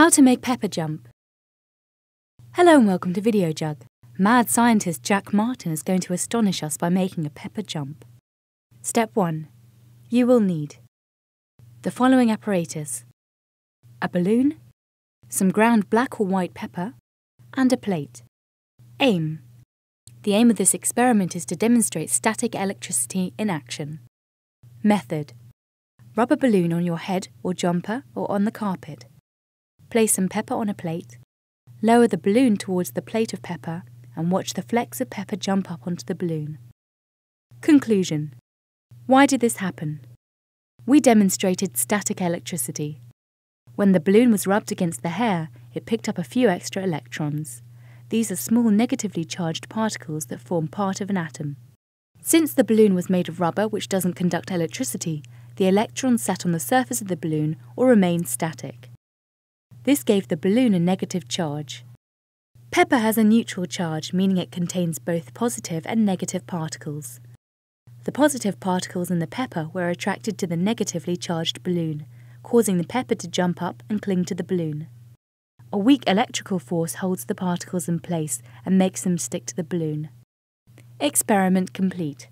How to make pepper jump. Hello and welcome to Videojug. Mad scientist Jack Martin is going to astonish us by making a pepper jump. Step 1. You will need the following apparatus a balloon, some ground black or white pepper, and a plate. Aim. The aim of this experiment is to demonstrate static electricity in action. Method. Rub a balloon on your head or jumper or on the carpet. Place some pepper on a plate. Lower the balloon towards the plate of pepper and watch the flecks of pepper jump up onto the balloon. Conclusion Why did this happen? We demonstrated static electricity. When the balloon was rubbed against the hair, it picked up a few extra electrons. These are small negatively charged particles that form part of an atom. Since the balloon was made of rubber which doesn't conduct electricity, the electrons sat on the surface of the balloon or remained static. This gave the balloon a negative charge. Pepper has a neutral charge, meaning it contains both positive and negative particles. The positive particles in the pepper were attracted to the negatively charged balloon, causing the pepper to jump up and cling to the balloon. A weak electrical force holds the particles in place and makes them stick to the balloon. Experiment complete.